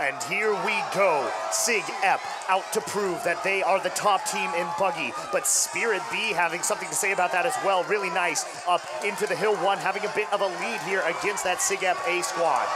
And here we go. Sig Ep out to prove that they are the top team in Buggy. But Spirit B having something to say about that as well. Really nice up into the hill one, having a bit of a lead here against that Sig Ep A squad.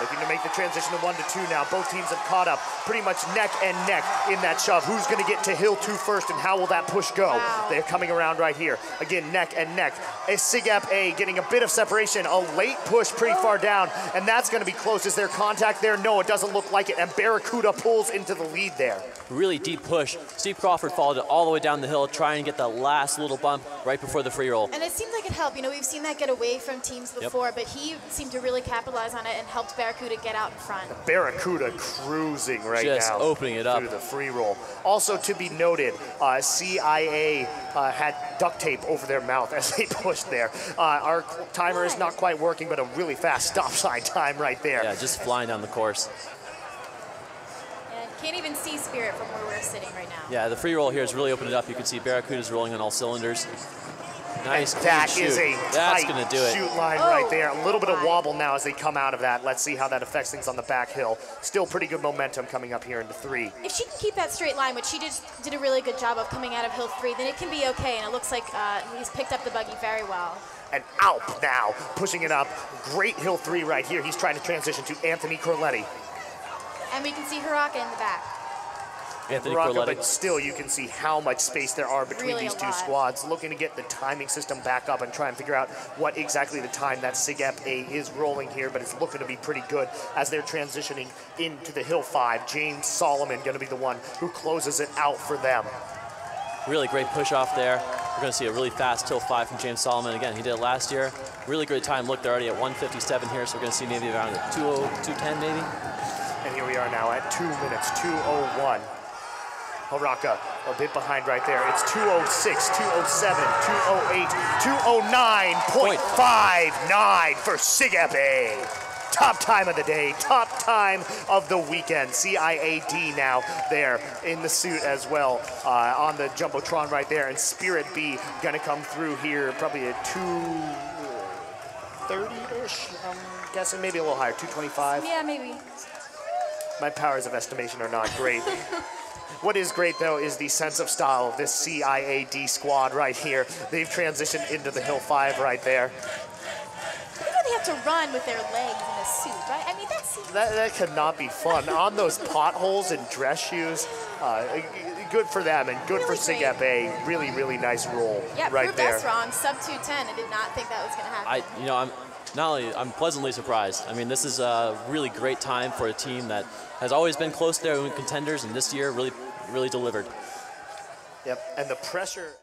Looking to make the transition to one to two now. Both teams have caught up pretty much neck and neck in that shove. Who's going to get to hill two first and how will that push go? Wow. They're coming around right here. Again, neck and neck. A Sig Ep A getting a bit of separation. A late push pretty far oh. down, and that's going to be close. Is there contact there? No, it doesn't look like it. And Barracuda pulls into the lead there. Really deep push. Steve Crawford followed it all the way down the hill, trying to get that last little bump right before the free roll. And it seemed like it helped. You know, we've seen that get away from teams before, but he seemed to really capitalize on it and helped Barracuda get out in front. Barracuda cruising right Just now. opening it up. Through the free roll. Also to be noted, uh, CIA uh, had duct tape over their mouth as they pushed there. Uh, our timer is not quite working, but a really fast stop sign time right there. Yeah, just flying down the course. And can't even see Spirit from where we're sitting right now. Yeah, the free roll here has really opened it up. You can see Barracuda's rolling on all cylinders. Nice, clean That chute. is a That's tight gonna do it. chute line Oh, right there. A little bit of wobble now as they come out of that. Let's see how that affects things on the back hill. Still pretty good momentum coming up here into three. If she can keep that straight line, which she just did a really good job of coming out of hill three, then it can be okay. And it looks like uh, he's picked up the buggy very well. And Alp now pushing it up. Great hill three right here. He's trying to transition to Anthony Corletti. And we can see Haraka in the back. Anthony Baraka, Corletti. but still you can see how much space there are between Really these two lot. squads. Looking to get the timing system back up and try and figure out what exactly the time that SIGEP A is rolling here, but it's looking to be pretty good as they're transitioning into the Hill 5. James Solomon going to be the one who closes it out for them. Really great push off there. We're going to see a really fast till five from James Solomon. Again, he did it last year. Really great time. Look, they're already at 157 here, so we're going to see maybe around a 20, 210 maybe. And here we are now at 2 minutes, 201. Haraka a bit behind right there. It's 206, 207, 208, 209.59 for Sigepe. Top time of the day, top time of the weekend. CIAD now there in the suit as well uh, on the Jumbotron right there. And Spirit B gonna come through here probably at 230-ish, I'm guessing, maybe a little higher, 225. Yeah, maybe. My powers of estimation are not great. what is great, though, is the sense of style of this CIAD squad right here. They've transitioned into the Hill 5 right there. You know they have to run with their legs in a suit, right? I mean, that's That, that could not be fun. On those potholes and dress shoes, uh, good for them and good Really for great. Sigep A. Really, really nice roll yeah. right proved there. us wrong. Sub 210. I did not think that was going to happen. I, you know, I'm not only I'm pleasantly surprised. I mean, this is a really great time for a team that has always been close there in contenders, and this year really, really delivered. Yep, and the pressure.